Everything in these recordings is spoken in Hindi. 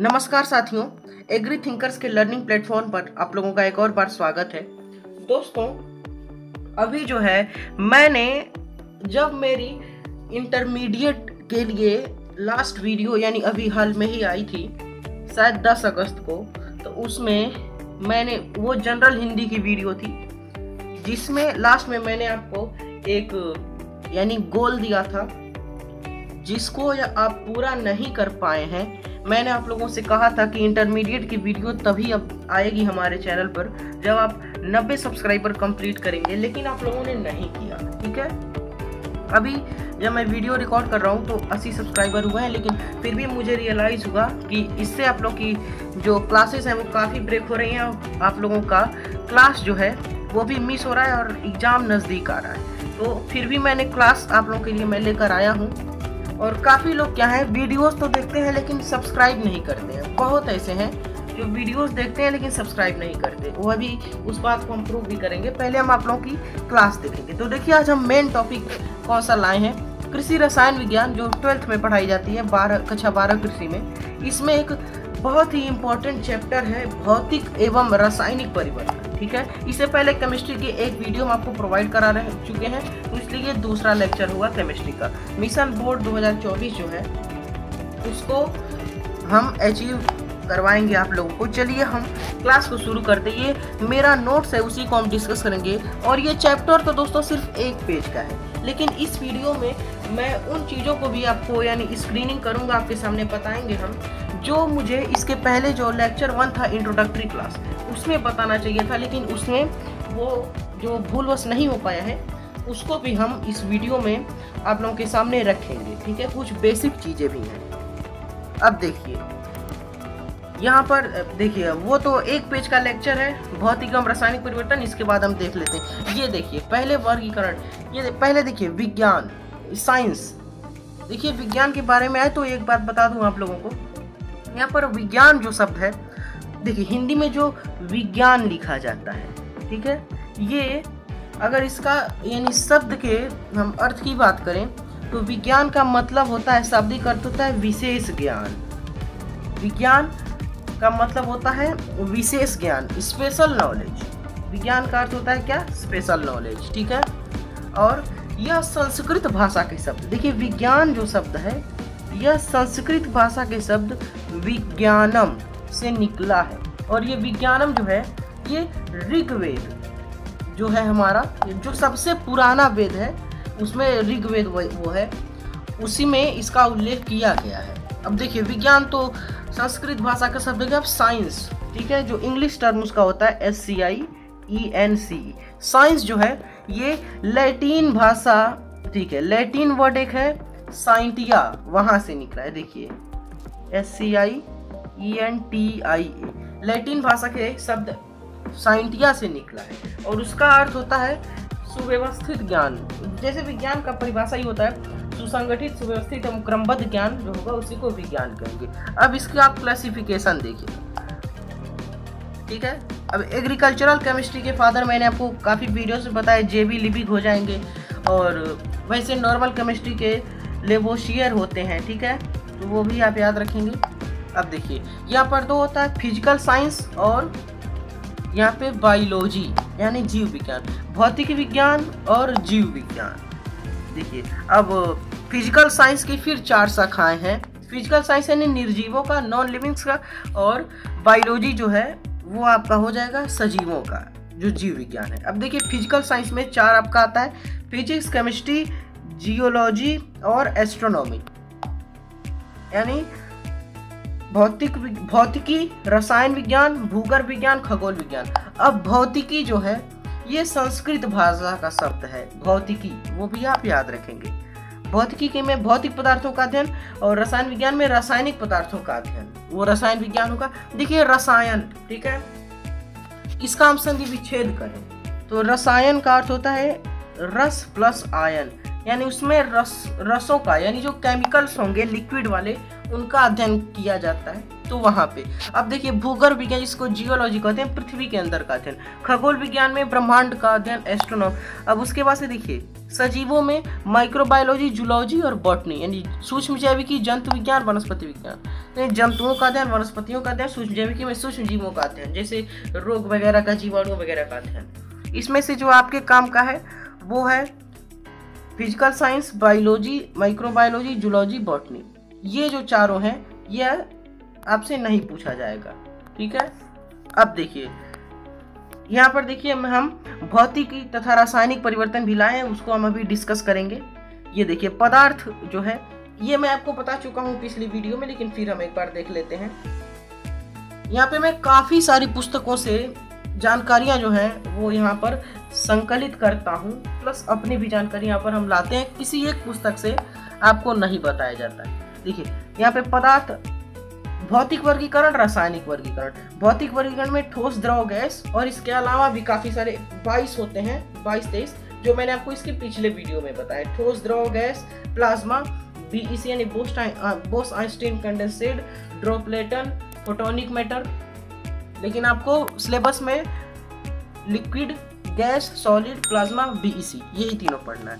नमस्कार साथियों एग्री थिंकर्स के लर्निंग प्लेटफॉर्म पर आप लोगों का एक और बार स्वागत है। दोस्तों, अभी जो है, मैंने जब मेरी इंटरमीडिएट के लिए लास्ट वीडियो यानी अभी हाल में ही आई थी, शायद 10 अगस्त को तो उसमें मैंने वो जनरल हिंदी की वीडियो थी, जिसमें लास्ट में मैंने आपको एक, यानी गोल दिया था, जिसको या आप पूरा नहीं कर पाए हैं मैंने आप लोगों से कहा था कि इंटरमीडिएट की वीडियो तभी अब आएगी हमारे चैनल पर, जब आप 90 सब्सक्राइबर कंप्लीट करेंगे। लेकिन आप लोगों ने नहीं किया, ठीक है? अभी जब मैं वीडियो रिकॉर्ड कर रहा हूँ तो 80 सब्सक्राइबर हुए हैं, लेकिन फिर भी मुझे रियलाइज़ हुआ कि इससे आप लोग की जो क्लासेस हैं, वो काफ़ी ब्रेक हो रही हैं आप लोगों का क्लास जो है, वो भी मिस हो रहा है, और एग्ज़ाम नज़दीक आ रहा है। तो फिर भी मैंने क्लास आप लोगों के लिए मैं लेकर आया हूँ। और काफ़ी लोग क्या है वीडियोस तो देखते हैं, लेकिन सब्सक्राइब नहीं करते हैं। बहुत ऐसे हैं जो वीडियोस देखते हैं, लेकिन सब्सक्राइब नहीं करते। वो अभी उस बात को हम प्रूव भी करेंगे। पहले हम आप लोगों की क्लास देखेंगे। तो देखिए, आज हम मेन टॉपिक कौन सा लाए हैं? कृषि रसायन विज्ञान, जो ट्वेल्थ में पढ़ाई जाती है, बारह, कक्षा बारह कृषि में। इसमें एक बहुत ही इम्पोर्टेंट चैप्टर है, भौतिक एवं रासायनिक परिवर्तन। ठीक है? इससे पहले केमिस्ट्री की एक वीडियो हम आपको प्रोवाइड करा रहे चुके हैं तो इसलिए दूसरा लेक्चर होगा केमिस्ट्री का। मिशन बोर्ड 2024 जो है उसको हम अचीव करवाएँगे आप लोगों को। चलिए हम क्लास को शुरू करते ये मेरा नोट्स है, उसी को हम डिस्कस करेंगे। और ये चैप्टर तो दोस्तों सिर्फ़ एक पेज का है। लेकिन इस वीडियो में मैं उन चीज़ों को भी आपको, यानी स्क्रीनिंग करूँगा, आपके सामने बताएँगे हम, जो मुझे इसके पहले जो लेक्चर वन था इंट्रोडक्टरी क्लास उसमें बताना चाहिए था, लेकिन उसमें वो जो भूलवश नहीं हो पाया है, उसको भी हम इस वीडियो में आप लोगों के सामने रखेंगे, ठीक है? कुछ बेसिक चीज़ें भी हैं। अब देखिए, यहाँ पर, देखिए, वो तो एक पेज का लेक्चर है भौतिक एवं रासायनिक परिवर्तन, इसके बाद हम देख लेते हैं। ये देखिए, पहले वर्गीकरण, ये पहले देखिए, विज्ञान। साइंस। देखिए, विज्ञान के बारे में आए तो एक बात बता दूँ आप लोगों को। यहाँ पर विज्ञान जो शब्द है, देखिए, हिंदी में जो विज्ञान लिखा जाता है, ठीक है? ये अगर इसका, यानी शब्द के हम अर्थ की बात करें तो विज्ञान का मतलब होता है, शाब्दिक अर्थ होता है विशेष ज्ञान। विज्ञान का मतलब होता है विशेष ज्ञान स्पेशल नॉलेज विज्ञान का अर्थ होता है क्या? स्पेशल नॉलेज ठीक है? और यह संस्कृत भाषा के शब्द। देखिए, विज्ञान जो शब्द है, यह संस्कृत भाषा के शब्द विज्ञानम से निकला है। और ये विज्ञानम जो है, ये ऋग्वेद जो है हमारा, जो सबसे पुराना वेद है, उसमें ऋग्वेद वो है। उसी में इसका उल्लेख किया गया है। अब देखिए, विज्ञान तो संस्कृत भाषा का शब्द है, अब साइंस, ठीक है, जो इंग्लिश टर्म उसका होता है S C I E N C science जो है ये लैटिन भाषा, ठीक है, लैटिन वर्ड एक है, साइंटिया, वहाँ से निकला है, देखिए S C I E N T I A Latin भाषा के शब्द साइंटिया से निकला है, और उसका अर्थ होता है सुव्यवस्थित ज्ञान, जैसे विज्ञान का परिभाषा ही होता है, सुसंगठित, सुव्यवस्थित एवं क्रमबद्ध ज्ञान जो होगा, उसी को विज्ञान कहेंगे। अब इसकी आप क्लासिफिकेशन देखिए, ठीक है? अब एग्रीकल्चरल केमिस्ट्री के फादर मैंने आपको काफ़ी वीडियो में बताया जे बी लिबिक हो जाएँगे और वैसे नॉर्मल केमिस्ट्री के लेबोशियर होते हैं, ठीक है? तो वो भी आप याद रखेंगे। अब देखिए, यहाँ पर दो होता है फ़िज़िकल साइंस और यहाँ पे बायोलॉजी यानी जीव विज्ञान। भौतिक विज्ञान और जीव विज्ञान। देखिए, अब फ़िज़िकल साइंस की फिर चार शाखाएँ हैं। फ़िज़िकल साइंस यानी निर्जीवों का नॉन लिविंग्स का और बायोलॉजी जो है वो आपका हो जाएगा सजीवों का, जो जीव विज्ञान है। अब देखिए फ़िज़िकल साइंस में चार आपका आता है फिजिक्स केमिस्ट्री जियोलॉजी और एस्ट्रोनॉमी यानी भौतिक भौतिकी, रसायन विज्ञान, भूगर्भ विज्ञान, खगोल विज्ञान। अब भौतिकी जो है, ये संस्कृत भाषा का शब्द है, भौतिकी, वो भी आप याद रखेंगे। भौतिकी के में भौतिक पदार्थों का अध्ययन और रसायन विज्ञान में रासायनिक पदार्थों का अध्ययन। वो रसायन विज्ञान होगा देखिए, रसायन, ठीक है? इसका हम संधि विच्छेद करें। तो रसायन का अर्थ होता है रस प्लस आयन यानी उसमें रस रसों का, यानी जो केमिकल्स होंगे लिक्विड वाले उनका अध्ययन किया जाता है तो वहाँ पे। अब देखिए, भूगर्भ विज्ञान जिसको जियोलॉजी कहते हैं, पृथ्वी के अंदर का अध्ययन। खगोल विज्ञान में, ब्रह्मांड का अध्ययन एस्ट्रोनॉम अब उसके बाद से देखिए, सजीवों में माइक्रोबायोलॉजी जूलॉजी और बॉटनी यानी सूक्ष्म जैविकी जंतु विज्ञान, वनस्पति विज्ञान। जंतुओं का अध्ययन, वनस्पतियों का अध्ययन सूक्ष्म जैविकी में सूक्ष्म जीवों का अध्ययन, जैसे रोग वगैरह का, जीवाणु वगैरह का अध्ययन। इसमें से जो आपके काम का है, वो है physical science biology microbiology zoology botany ये जो चारों हैं, यह आपसे नहीं पूछा जाएगा। ठीक है? अब देखिए। यहाँ पर देखिए, हम भौतिकी तथा रासायनिक परिवर्तन भी लाए हैं, उसको हम अभी डिस्कस करेंगे। ये देखिए, पदार्थ जो है, ये मैं आपको बता चुका हूँ पिछली वीडियो में, लेकिन फिर हम एक बार देख लेते हैं। यहाँ पे मैं काफ़ी सारी पुस्तकों से जानकारियाँ जो हैं, वो यहाँ पर संकलित करता हूँ। प्लस अपनी भी जानकारी यहाँ पर हम लाते हैं। किसी एक पुस्तक से आपको नहीं बताया जाता है। देखिए, यहाँ पे पदार्थ, भौतिक वर्गीकरण, रासायनिक वर्गीकरण। भौतिक वर्गीकरण में ठोस द्रव, गैस और इसके अलावा भी काफ़ी सारे बाईस होते हैं बाईस तेईस, जो मैंने आपको इसके पिछले वीडियो में बताया ठोस द्रव, गैस, प्लाज्मा बीईसी यानी Bose Einstein condensed, dropleton, photonic matter. लेकिन आपको सिलेबस में liquid, gas, solid, plasma BEC यही तीनों पढ़ना है।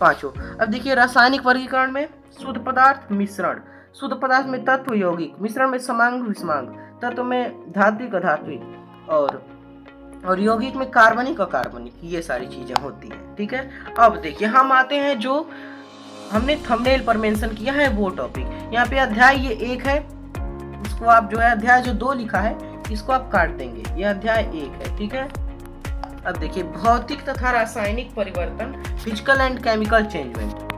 पाँचों, अब देखिए रासायनिक वर्गीकरण में शुद्ध पदार्थ मिश्रण। शुद्ध पदार्थ में तत्व यौगिक, मिश्रण में समांग, विषमांग। तत्व में धात्विक अधात्विक और और यौगिक में कार्बनिक और कार्बनिक, ये सारी चीज़ें होती हैं, ठीक है? अब देखिए, हम आते हैं जो हमने थंबनेल पर मेंशन किया है वो टॉपिक यहाँ पे अध्याय ये एक है इसको आप जो है, अध्याय जो दो लिखा है, इसको आप काट देंगे। ये अध्याय एक है, ठीक है? अब देखिए, भौतिक तथा रासायनिक परिवर्तन फ़िज़िकल एंड केमिकल चेंजमेंट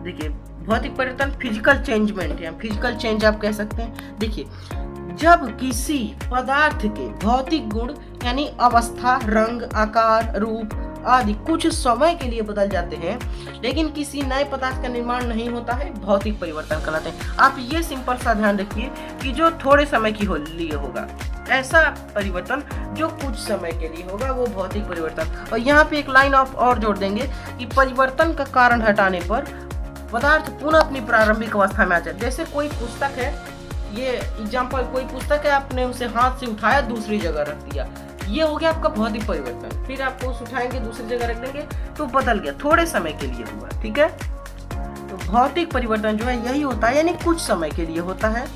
देखिए भौतिक परिवर्तन फ़िज़िकल चेंजमेंट या फ़िज़िकल चेंज आप कह सकते हैं। देखिए, जब किसी पदार्थ के भौतिक गुण, यानी अवस्था, रंग, आकार, रूप आदि कुछ समय के लिए बदल जाते हैं, लेकिन किसी नए पदार्थ का निर्माण नहीं होता है, भौतिक परिवर्तन कहलाते हैं। आप ये सिंपल सा ध्यान रखिए कि जो थोड़े समय की हो, लिए होगा। ऐसा परिवर्तन जो कुछ समय के लिए होगा, वो भौतिक परिवर्तन। और यहाँ पे एक लाइन ऑफ़ और जोड़ देंगे कि परिवर्तन का कारण हटाने पर पदार्थ पुनः अपनी प्रारंभिक अवस्था में आ जाए। जैसे कोई पुस्तक है, ये एग्ज़ाम्पल कोई पुस्तक है, आपने उसे हाथ से उठाया, दूसरी जगह रख दिया। ये हो गया आपका भौतिक परिवर्तन। फिर आपको उस उठाएँगे, दूसरी जगह रख देंगे तो बदल गया, थोड़े समय के लिए हुआ, ठीक है? तो भौतिक परिवर्तन जो है, यही होता है, यानी कुछ समय के लिए होता है,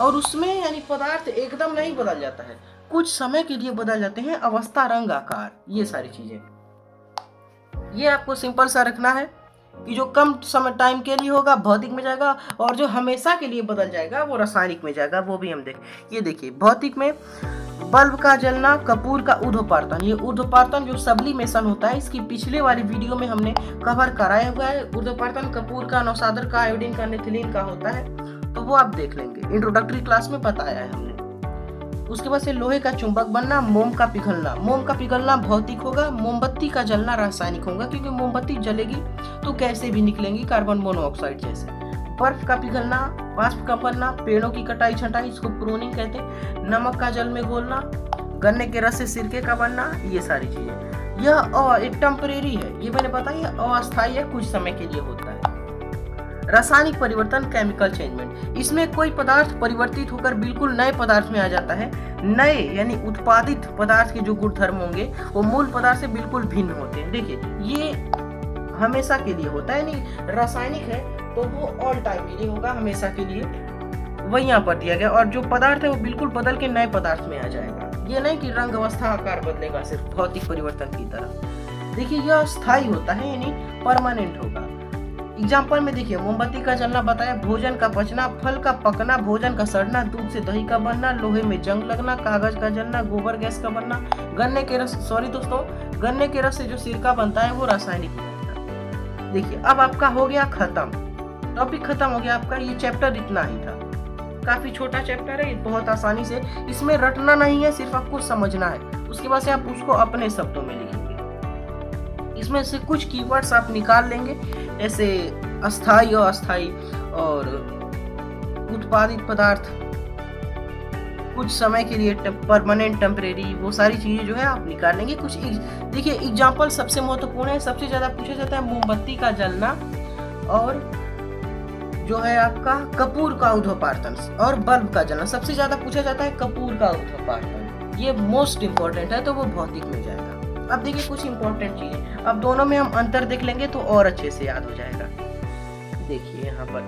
और उसमें यानी पदार्थ एकदम नहीं बदल जाता है। कुछ समय के लिए बदल जाते हैं, अवस्था, रंग, आकार, ये सारी चीज़ें। ये आपको सिंपल सा रखना है। कि जो कम समय टाइम के लिए होगा, भौतिक में जाएगा और जो हमेशा के लिए बदल जाएगा, वो रासायनिक में जाएगा, वो भी हम देख, ये देखिए, भौतिक में बल्ब का जलना, कपूर का ऊर्ध्वपार्तन ये ऊर्ध्वपार्तन जो सब्लिमेशन होता है, इसकी पिछले वाली वीडियो में हमने कवर कराया हुआ है ऊर्ध्वपार्तन कपूर का नौसादर का आयोडीन का नेथिलीन का होता है तो वो आप देख लेंगे इंट्रोडक्टरी क्लास में बताया है हमने। उसके बाद से लोहे का चुंबक बनना, मोम का पिघलना। मोम का पिघलना भौतिक होगा, मोमबत्ती का जलना रासायनिक होगा, क्योंकि मोमबत्ती जलेगी तो कैसे भी निकलेंगी कार्बन मोनोऑक्साइड जैसे। बर्फ़ का पिघलना, वाष्प का बनना पेड़ों की कटाई छटाई, इसको प्रूनिंग कहते हैं। नमक का जल में घोलना, गन्ने के रस से सिरके का बनना, ये सारी चीज़ें। यह एक टेम्परेरी है। ये मैंने बताया अस्थायी है, कुछ समय के लिए होता है। रासायनिक परिवर्तन केमिकल चेंजमेंट इसमें कोई पदार्थ परिवर्तित होकर बिल्कुल नए पदार्थ में आ जाता है। नए यानी उत्पादित पदार्थ के जो गुण धर्म होंगे, वो मूल पदार्थ से बिल्कुल भिन्न होते हैं। देखिए, ये हमेशा के लिए होता है, यानी रासायनिक है तो वो ऑल टाइम के लिए होगा, हमेशा के लिए। वही यहाँ पर दिया गया, और जो पदार्थ है, वो बिल्कुल बदल के नए पदार्थ में आ जाएगा। ये नहीं कि रंग, अवस्था, आकार बदलेगा, सिर्फ़ भौतिक परिवर्तन की तरह। देखिए, यह स्थायी होता है, यानी परमानेंट होगा। एग्ज़ाम्पल में देखिए, मोमबत्ती का जलना बताया, भोजन का पचना फल का पकना, भोजन का सड़ना, दूध से दही का बनना, लोहे में जंग लगना, कागज़ का जलना, गोबर गैस का बनना, गन्ने के रस सॉरी दोस्तों, गन्ने के रस से जो सिरका बनता है वो रासायनिक देखिए, अब आपका हो गया खत्म। टॉपिक खत्म हो गया आपका, ये चैप्टर इतना ही था। काफ़ी छोटा चैप्टर है बहुत आसानी से। इसमें रटना नहीं है, सिर्फ़ आपको समझना है। उसके बाद से आप उसको अपने शब्दों में लिखेंगे इसमें से कुछ कीवर्ड्स आप निकाल लेंगे जैसे अस्थाई और अस्थाई और उत्पादित पदार्थ। कुछ समय के लिए परमानेंट टेम्परेरी वो सारी चीज़ें जो है आप निकाल लेंगे। कुछ देखिए एग्ज़ाम्पल सबसे महत्वपूर्ण है, सबसे ज़्यादा पूछा जाता है मोमबत्ती का जलना और जो है आपका कपूर का उध्वपार्तन और बल्ब का जलना। सबसे ज़्यादा पूछा जाता है कपूर का उध्वपार्तन ये मोस्ट इंपॉर्टेंट है तो वो भौतिक में जाएगा। अब देखिए, कुछ इंपॉर्टेंट चीज़ें। अब दोनों में हम अंतर देख लेंगे तो और अच्छे से याद हो जाएगा। देखिए यहाँ पर।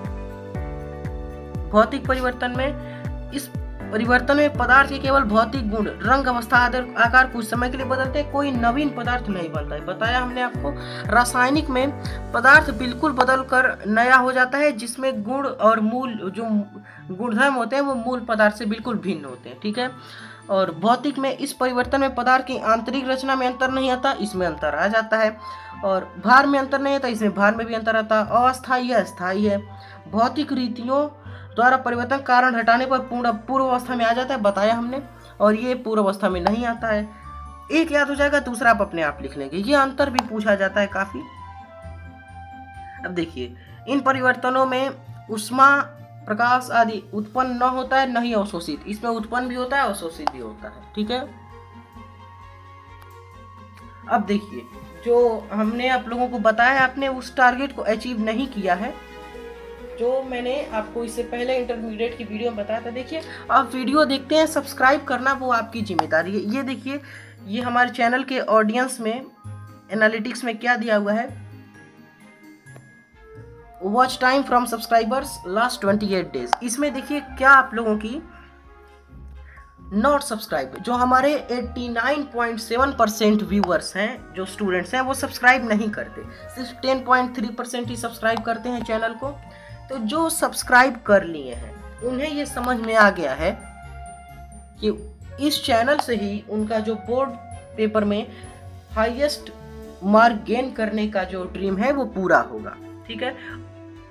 भौतिक परिवर्तन में, इस परिवर्तन में पदार्थ के केवल भौतिक गुण, रंग, अवस्था आकार कुछ समय के लिए बदलते हैं, कोई नवीन पदार्थ नहीं बनता है। बताया हमने आपको, रासायनिक में पदार्थ बिल्कुल बदल कर नया हो जाता है, जिसमें गुण और मूल, जो गुणधर्म होते हैं, वो मूल पदार्थ से बिल्कुल भिन्न होते हैं, ठीक है? और भौतिक में इस परिवर्तन में पदार्थ की आंतरिक रचना में अंतर नहीं आता, इसमें अंतर आ जाता है। और भार में अंतर नहीं आता, इसमें भार में भी अंतर आता अस्थायी है अस्थायी है। भौतिक रीतियों द्वारा परिवर्तन कारण हटाने पर पूर्ण पूर्व अवस्था में आ जाता है, बताया हमने। और ये पूर्व अवस्था में नहीं आता है। एक याद हो जाएगा, दूसरा आप अपने आप लिख लेंगे। ये अंतर भी पूछा जाता है काफ़ी। अब देखिए, इन परिवर्तनों में उष्मा प्रकाश आदि उत्पन्न न होता है, नहीं अवशोषित। इसमें उत्पन्न भी होता है, अवशोषित भी होता है। ठीक है? अब देखिए, जो हमने आप लोगों को बताया, आपने उस टारगेट को अचीव नहीं किया है, जो मैंने आपको इससे पहले इंटरमीडिएट की वीडियो में बताया था, देखिए। आप वीडियो देखते हैं सब्सक्राइब करना वो आपकी ज़िम्मेदारी है। ये देखिए, ये हमारे चैनल के ऑडियंस में एनालिटिक्स में क्या दिया हुआ है? Watch time from subscribers last twenty eight days इसमें देखिए क्या आप लोगों की नॉट सब्सक्राइब जो हमारे 89.7 परसेंट व्यूअर्स हैं, जो स्टूडेंट्स हैं, वो सब्सक्राइब नहीं करते। सिर्फ़ 10.3 परसेंट ही सब्सक्राइब करते हैं चैनल को। तो जो सब्सक्राइब कर लिए हैं, उन्हें ये समझ में आ गया है कि इस चैनल से ही उनका जो बोर्ड पेपर में हाईएस्ट मार्क गेन करने का जो ड्रीम है, वो पूरा होगा। ठीक है?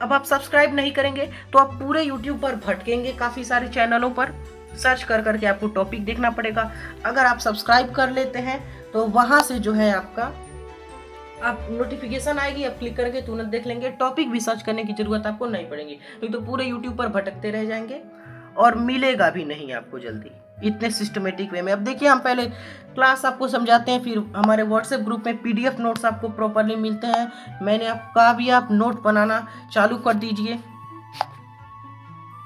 अब आप सब्सक्राइब नहीं करेंगे तो आप पूरे यूट्यूब पर भटकेंगे काफ़ी सारे चैनलों पर। सर्च कर करके आपको टॉपिक देखना पड़ेगा। अगर आप सब्सक्राइब कर लेते हैं तो वहाँ से जो है आपका, आप नोटिफिकेशन आएगी, आप क्लिक करके तुरंत देख लेंगे। टॉपिक भी सर्च करने की ज़रूरत आपको नहीं पड़ेगी। नहीं तो पूरे यूट्यूब पर भटकते रह जाएँगे और मिलेगा भी नहीं आपको जल्दी। इतने सिस्टमेटिक वे में। अब देखिए, हम पहले क्लास आपको समझाते हैं, फिर हमारे व्हाट्सएप ग्रुप में पीडीएफ नोट्स आपको प्रॉपरली मिलते हैं। मैंने आप कहा भी आप नोट बनाना चालू कर दीजिए।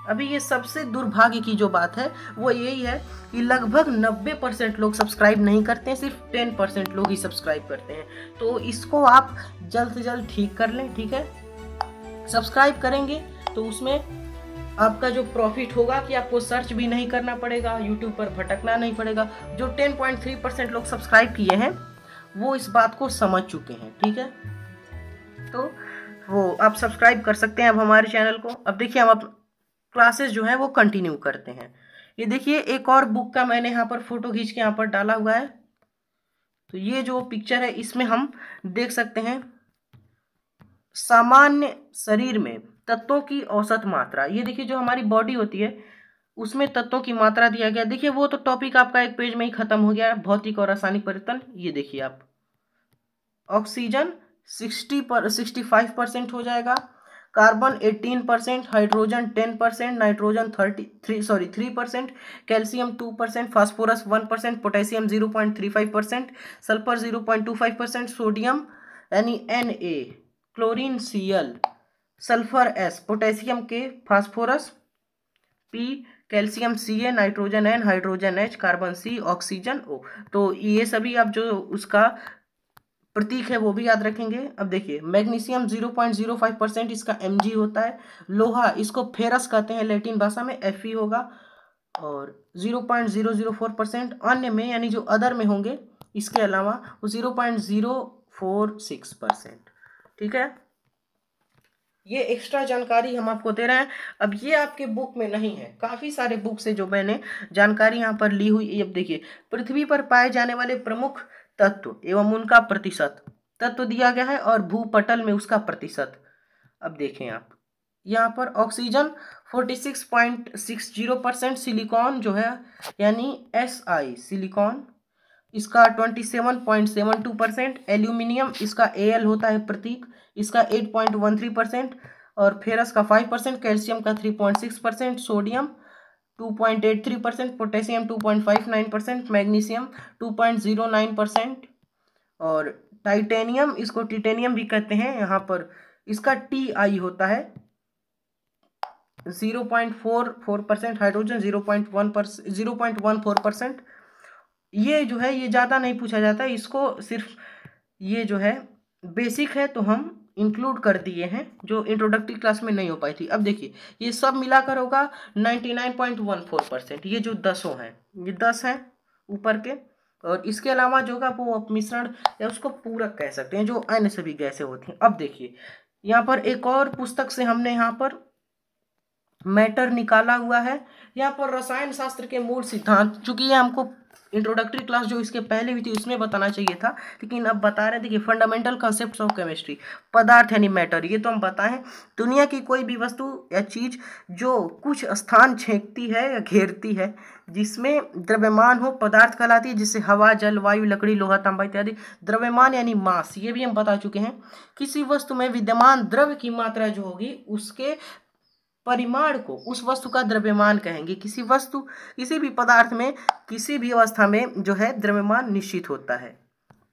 अभी ये सबसे दुर्भाग्य की जो बात है, वो यही है कि लगभग 90 परसेंट लोग सब्सक्राइब नहीं करते हैं, सिर्फ़ 10 परसेंट लोग ही सब्सक्राइब करते हैं। तो इसको आप जल्द से जल्द ठीक कर लें, ठीक है? सब्सक्राइब करेंगे तो उसमें आपका जो प्रॉफिट होगा कि आपको सर्च भी नहीं करना पड़ेगा यूट्यूब पर भटकना नहीं पड़ेगा। जो 10.3 परसेंट लोग सब्सक्राइब किए हैं, वो इस बात को समझ चुके हैं, ठीक है? तो वो आप सब्सक्राइब कर सकते हैं अब हमारे चैनल को। अब देखिए हम अब क्लासेस जो है वो कंटिन्यू करते हैं। ये देखिए, एक और बुक का मैंने यहाँ पर फ़ोटो खींच के यहाँ पर डाला हुआ है। तो ये जो पिक्चर है, इसमें हम देख सकते हैं, सामान्य शरीर में तत्वों की औसत मात्रा। ये देखिए, जो हमारी बॉडी होती है, उसमें तत्वों की मात्रा दिया गया। देखिए, वो तो टॉपिक आपका एक पेज में ही खत्म हो गया। भौतिक और रासायनिक परिवर्तन, ये देखिए आप। ऑक्सीजन सिक्सटी पर सिक्सटी फाइव परसेंट हो जाएगा। Carbon 18 percent hydrogen ten percent nitrogen 33 sorry three percent calcium two percent phosphorus one percent potassium 0.35 percent sulphur 0.25 percent sodium यानी N A chlorine C L sulphur S, potassium K, phosphorus, P, calcium, C, A, nitrogen, N, hydrogen, H, carbon, C, oxygen, O. तो ये सभी आप जो उसका प्रतीक है वो भी याद रखेंगे। अब देखिए, मैग्नीशियम 0.05 परसेंट इसका एम जी होता है। लोहा, इसको फेरस कहते हैं लैटिन भाषा में, एफ़ ई होगा। और 0.004 परसेंट अन्य में, यानी जो अदर में होंगे, इसके अलावा वो 0.046 परसेंट। ठीक है? ये एक्स्ट्रा जानकारी हम आपको दे रहे हैं। अब ये आपके बुक में नहीं है। काफ़ी सारे बुक से जो मैंने जानकारी यहाँ पर ली हुई। अब देखिए, पृथ्वी पर पाए जाने वाले प्रमुख तत्व एवं उनका प्रतिशत। तत्व दिया गया है और भूपटल में उसका प्रतिशत। अब देखें आप। यहाँ पर ऑक्सीजन 46.60 परसेंट सिलिकॉन जो है, यानी एस आई सिलिकॉन इसका 27.72 परसेंट एल्यूमिनियम इसका ए एल होता है प्रतीक। इसका 8.13 परसेंट और फेरस का 5 परसेंट, कैल्शियम का 3.6 percent, sodium 2.83 percent, potassium 2.59 percent, magnesium 2.09 percent और टाइटेनियम, इसको टिटेनियम भी कहते हैं यहाँ पर, इसका टी आई होता है 0.44 परसेंट, हाइड्रोजन 0.1 पर 0.14 परसेंट। ये जो है, ये ज़्यादा नहीं पूछा जाता, इसको सिर्फ़ ये जो है, बेसिक है तो हम इंक्लूड कर दिए हैं, जो इंट्रोडक्टरी क्लास में नहीं हो पाई थी। अब देखिए, ये सब मिलाकर होगा 99.14 परसेंट ये जो दसों हैं, ये दस हैं ऊपर के, और इसके अलावा जो होगा वो मिश्रण या उसको पूरक कह सकते हैं, जो अन्य सभी गैसें होती हैं। अब देखिए, यहाँ पर एक और पुस्तक से हमने यहाँ पर मैटर निकाला हुआ है। यहाँ पर रसायन शास्त्र के मूल सिद्धांत, चूँकि ये हमको इंट्रोडक्टरी क्लास जो इसके पहले भी थी, उसमें बताना चाहिए था। लेकिन अब बता रहे थे कि फंडामेंटल कॉन्सेप्ट ऑफ़ केमिस्ट्री पदार्थ यानी मैटर ये तो हम बताएँ, दुनिया की कोई भी वस्तु या चीज़ जो कुछ स्थान छेंकती है या घेरती है, जिसमें द्रव्यमान हो, पदार्थ कहलाती है जिससे हवा, जल, वायु, लकड़ी, लोहा, तांबा इत्यादि, द्रव्यमान यानी मास, ये भी हम बता चुके हैं। किसी वस्तु में विद्यमान द्रव्य की मात्रा जो होगी, उसके परिमाण को उस वस्तु का द्रव्यमान कहेंगे। किसी वस्तु, किसी भी पदार्थ में, किसी भी अवस्था में जो है द्रव्यमान निश्चित होता है।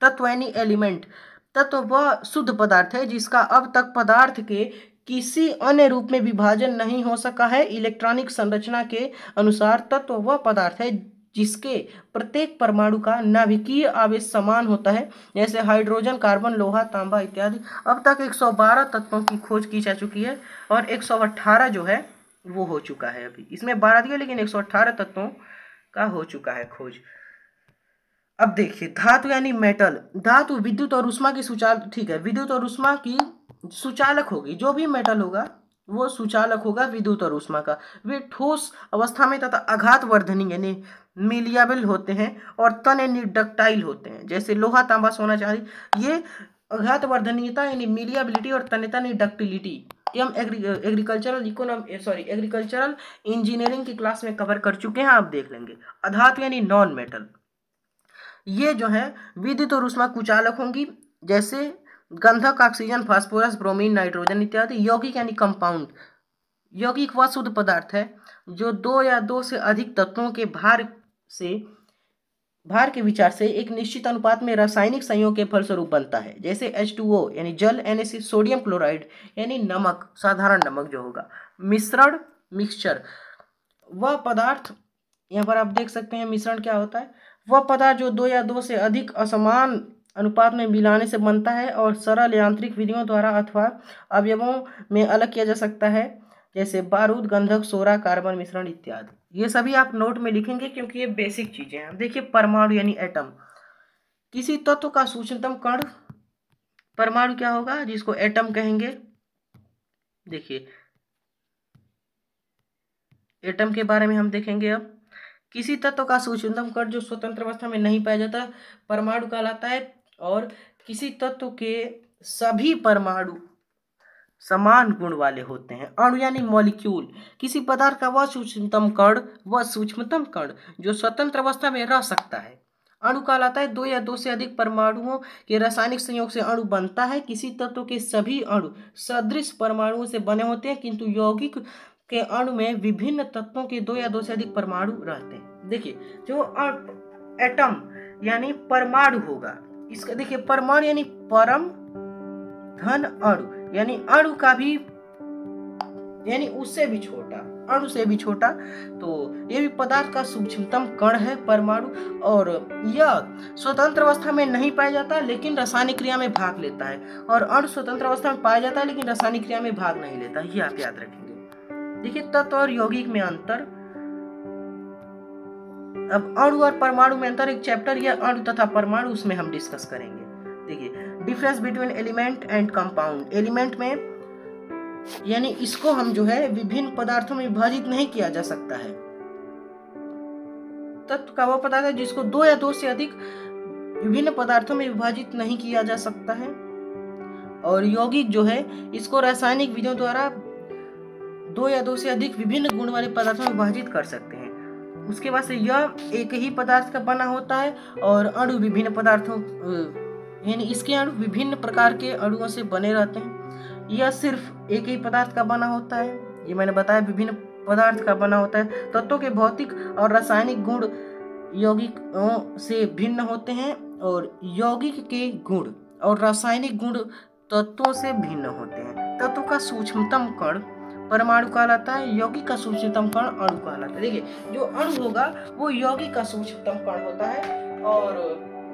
तत्व यानी एलिमेंट। तत्व वह शुद्ध पदार्थ है जिसका अब तक पदार्थ के किसी अन्य रूप में विभाजन नहीं हो सका है। इलेक्ट्रॉनिक संरचना के अनुसार तत्व वह पदार्थ है जिसके प्रत्येक परमाणु का नाभिकीय आवेश समान होता है, जैसे हाइड्रोजन, कार्बन, लोहा, तांबा इत्यादि। अब तक 112 तत्वों की खोज की जा चुकी है और 118 जो है, वो हो चुका है अभी। इसमें बारह दिया, लेकिन 118 तत्वों का हो चुका है खोज। अब देखिए, धातु यानी मेटल। धातु विद्युत और उष्मा की सुचाल, ठीक है, विद्युत और उष्मा की सुचालक होगी। जो भी मेटल होगा वो सुचालक होगा विद्युत और उष्मा का। वे ठोस अवस्था में तथा आघात वर्धनी यानी मिलियाबल होते हैं और तन यानी डक्टाइल होते हैं, जैसे लोहा, तांबा, सोना, चांदी। ये आघात वर्धनीयता यानी मिलियाबिलिटी और तन्यता यानी डक्टिलिटी। ये हम agri, agricultural econom sorry, agricultural engineering की क्लास में कवर कर चुके हैं, आप देख लेंगे। अधात यानी नॉन मेटल। ये जो है, विद्युत और उष्मा कुचालक होंगी, जैसे गंधक ऑक्सीजन फास्फोरस ब्रोमीन नाइट्रोजन इत्यादि यौगिक यानी कंपाउंड यौगिक वह शुद्ध पदार्थ है जो दो या दो से अधिक तत्वों के भार से, भार के विचार से एक निश्चित अनुपात में रासायनिक संयोग के फलस्वरूप बनता है। जैसे एच टू ओ यानी जल एन सोडियम क्लोराइड यानी नमक, साधारण नमक जो होगा। मिश्रण मिक्सचर वह पदार्थ, यहाँ पर आप देख सकते हैं मिश्रण क्या होता है। वह पदार्थ जो दो या दो से अधिक असमान अनुपात में मिलाने से बनता है और सरल यांत्रिक विधियों द्वारा अथवा अवयवों में अलग किया जा सकता है, जैसे बारूद, गंधक, सोरा, कार्बन मिश्रण इत्यादि। ये सभी आप नोट में लिखेंगे क्योंकि ये बेसिक चीज़ें हैं। देखिए, परमाणु यानी एटम किसी तत्व का सूक्ष्मतम कण, परमाणु क्या होगा, जिसको एटम कहेंगे? देखिए एटम के बारे में हम देखेंगे अब। किसी तत्व का सूक्ष्मतम कण जो स्वतंत्र अवस्था में नहीं पाया जाता, परमाणु कहलाता है और किसी तत्व के सभी परमाणु समान गुण वाले होते हैं। अणु यानी मॉलिक्यूल किसी पदार्थ का वह सूक्ष्मतम कण, वह सूक्ष्मतम कण, जो स्वतंत्र अवस्था में रह सकता है। अणु कहलाता है दो या दो से अधिक परमाणुओं के रासायनिक संयोग से अणु बनता है। किसी तत्व के सभी अणु सदृश परमाणुओं से बने होते हैं, किंतु यौगिक के अणु में विभिन्न तत्वों के दो या दो से अधिक परमाणु रहते हैं। देखिए, जो एटम यानी परमाणु होगा इसका देखिए, परमाणु यानी परम धन अणु, यानी अणु का भी, यानी उससे भी छोटा, अणु से भी छोटा। तो ये भी पदार्थ का सूक्ष्मतम कण है परमाणु, और यह स्वतंत्र अवस्था में नहीं पाया जाता, लेकिन रासायनिक क्रिया में भाग लेता है। और अणु स्वतंत्र अवस्था में पाया जाता है, लेकिन रासायनिक क्रिया में भाग नहीं लेता। ये आप याद रखेंगे। देखिए, तत्व और यौगिक में अंतर अब अणु और परमाणु में अंतर एक चैप्टर या अणु तथा परमाणु उसमें हम डिस्कस करेंगे। देखिए difference between element and compound element में, यानी इसको हम जो है विभिन्न पदार्थों में विभाजित नहीं किया जा सकता है। तत्व का वह पदार्थ है जिसको दो या दो से अधिक विभिन्न पदार्थों में विभाजित नहीं किया जा सकता है। और यौगिक जो है, इसको रासायनिक विधियों द्वारा दो या दो से अधिक विभिन्न गुण वाले पदार्थों में विभाजित कर सकते हैं। उसके बाद से यह एक ही पदार्थ का बना होता है और अणु विभिन्न पदार्थों यानी इसके अणु विभिन्न प्रकार के अणुओं से बने रहते हैं। यह सिर्फ़ एक ही पदार्थ का बना होता है। ये मैंने बताया विभिन्न पदार्थ का बना होता है। तत्वों के भौतिक और रासायनिक गुण यौगिकों से भिन्न होते हैं और यौगिक के गुण और रासायनिक गुण तत्वों से भिन्न होते हैं। तत्व का सूक्ष्मतम कण परमाणु कहलाता है, यौगिक का सूक्ष्मतम कण अणु कहलाता है। देखिए, जो अणु होगा, वो यौगिक का सूक्ष्मतम कण होता है और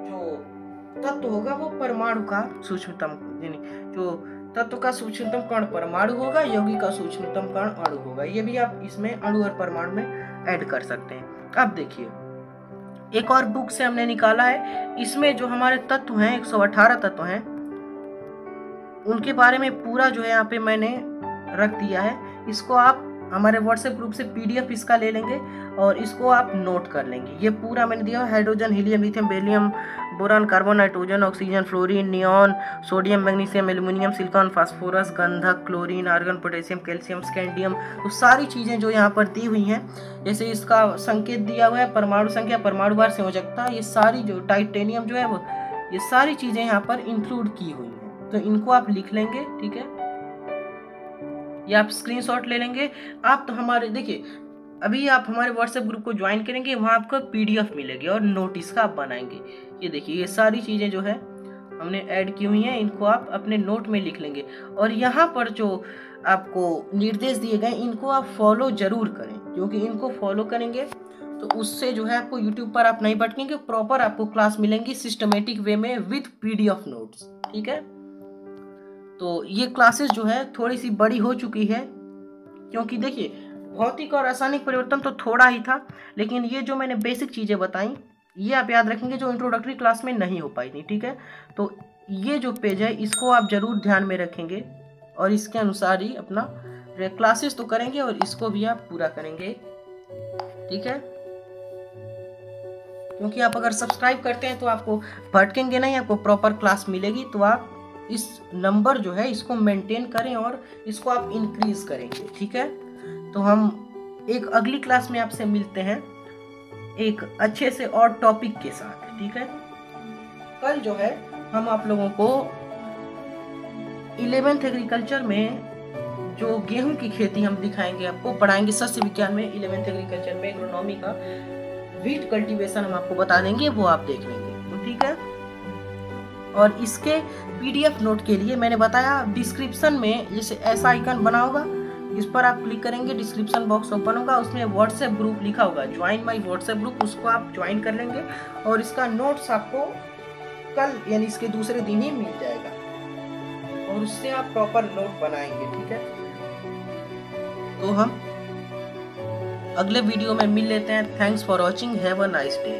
जो तत्व होगा, वो परमाणु का सूक्ष्मतम, यानी जो तत्व का सूक्ष्मतम कण परमाणु होगा योगी का सूक्ष्मतम कण अणु होगा। ये भी आप इसमें अणु और परमाणु में ऐड कर सकते हैं। अब देखिए, एक और बुक से हमने निकाला है। इसमें जो हमारे तत्व हैं 118 तत्व हैं, उनके बारे में पूरा जो है यहाँ पे मैंने रख दिया है। इसको आप हमारे व्हाट्सएप ग्रुप से पीडीएफ इसका ले लेंगे और इसको आप नोट कर लेंगे। ये पूरा मैंने दिया hydrogen helium lithium beryllium boron carbon nitrogen oxygen fluorine neon sodium magnesium aluminium silicon phosphorus गंधक chlorine argon potassium calcium scandium तो सारी चीज़ें जो यहाँ पर दी हुई हैं, जैसे इसका संकेत दिया हुआ है, परमाणु संख्या, परमाणु बार से हो सकता है ये सारी जो टाइटेनियम जो है वो, ये सारी चीज़ें यहाँ पर इंक्लूड की हुई हैं। तो इनको आप लिख लेंगे, ठीक है? या आप स्क्रीनशॉट ले लेंगे। आप तो हमारे, देखिए, अभी आप हमारे व्हाट्सएप ग्रुप को ज्वाइन करेंगे, वहाँ आपको पीडीएफ मिलेगी और नोटिस का आप बनाएँगे। ये देखिए, ये सारी चीज़ें जो है, हमने ऐड की हुई हैं, इनको आप अपने नोट में लिख लेंगे। और यहाँ पर जो आपको निर्देश दिए गए, इनको आप फॉलो ज़रूर करें, क्योंकि इनको फॉलो करेंगे तो उससे जो है आपको यूट्यूब पर आप नहीं भटकेंगे प्रॉपर आपको क्लास मिलेंगी सिस्टमेटिक वे में विथ पी पीडीएफ नोट्स ठीक है? तो ये क्लासेस जो है थोड़ी सी बड़ी हो चुकी है, क्योंकि देखिए, भौतिक और रासायनिक परिवर्तन तो थोड़ा ही था, लेकिन ये जो मैंने बेसिक चीज़ें बताई, ये आप याद रखेंगे जो इंट्रोडक्टरी क्लास में नहीं हो पाई थी, ठीक है? तो ये जो पेज है, इसको आप ज़रूर ध्यान में रखेंगे और इसके अनुसार ही अपना क्लासेस तो करेंगे और इसको भी आप पूरा करेंगे, ठीक है? क्योंकि आप अगर सब्सक्राइब करते हैं तो आपको भटकेंगे नहीं, आपको प्रॉपर क्लास मिलेगी तो आप इस नंबर जो है, इसको मेंटेन करें और इसको आप इंक्रीज करेंगे, ठीक है? तो हम एक अगली क्लास में आपसे मिलते हैं, एक अच्छे से और टॉपिक के साथ, ठीक है? कल जो है, हम आप लोगों को इलेवेंथ एग्रीकल्चर में जो गेहूँ की खेती हम दिखाएँगे आपको, पढ़ाएँगे सस्य विज्ञान में इलेवेंथ एग्रीकल्चर में एग्रोनॉमी का वीट कल्टीवेशन हम आपको बता देंगे, वो आप देख लेंगे तो ठीक है? और इसके पीडीएफ नोट के लिए मैंने बताया, डिस्क्रिप्शन में जैसे ऐसा आइकन बना होगा, इस पर आप क्लिक करेंगे, डिस्क्रिप्शन बॉक्स ओपन होगा, उसमें व्हाट्सएप ग्रुप लिखा होगा ज्वाइन माई व्हाट्सएप ग्रुप उसको आप ज्वाइन कर लेंगे और इसका नोट्स आपको कल, यानी इसके दूसरे दिन ही मिल जाएगा। और उससे आप प्रॉपर नोट बनाएँगे, ठीक है? तो हम अगले वीडियो में मिल लेते हैं। Thanks for watching have a nice day